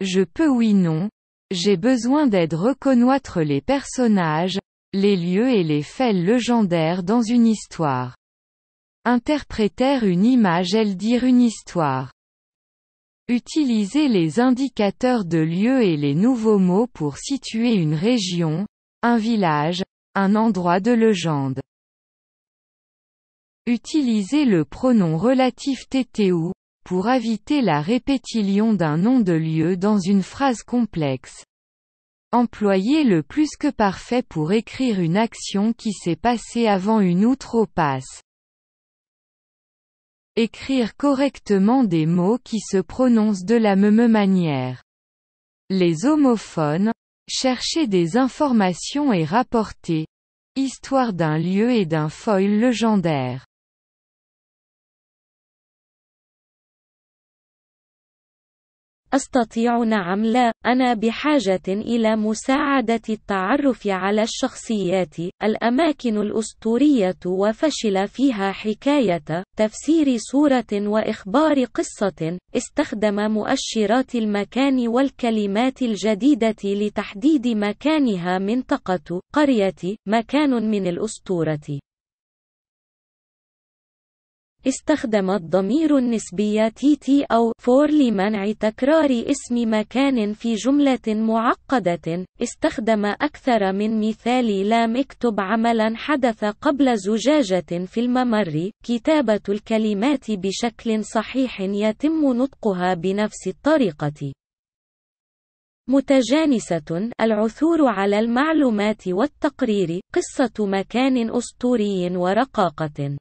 Je peux oui non. J'ai besoin d'aide reconnaître les personnages, les lieux et les faits légendaires dans une histoire. Interpréter une image elle dire une histoire. Utiliser les indicateurs de lieu et les nouveaux mots pour situer une région, un village, un endroit de légende. Utiliser le pronom relatif TTU, pour éviter la répétition d'un nom de lieu dans une phrase complexe. Employer le plus que parfait pour écrire une action qui s'est passée avant une ou trop passe. Écrire correctement des mots qui se prononcent de la même manière. Les homophones, chercher des informations et rapporter. Histoire d'un lieu et d'un foil légendaire. أستطيع نعم لا، أنا بحاجة إلى مساعدة التعرف على الشخصيات، الأماكن الأسطورية وفشل فيها حكاية، تفسير صورة وإخبار قصة، استخدم مؤشرات المكان والكلمات الجديدة لتحديد مكانها منطقة، قرية، مكان من الأسطورة. استخدم الضمير النسبي تي أو فور لمنع تكرار اسم مكان في جملة معقدة. استخدم أكثر من مثال لام اكتب عملا حدث قبل زجاجة في الممر. كتابة الكلمات بشكل صحيح يتم نطقها بنفس الطريقة. متجانسة العثور على المعلومات والتقرير قصة مكان أسطوري ورقاقة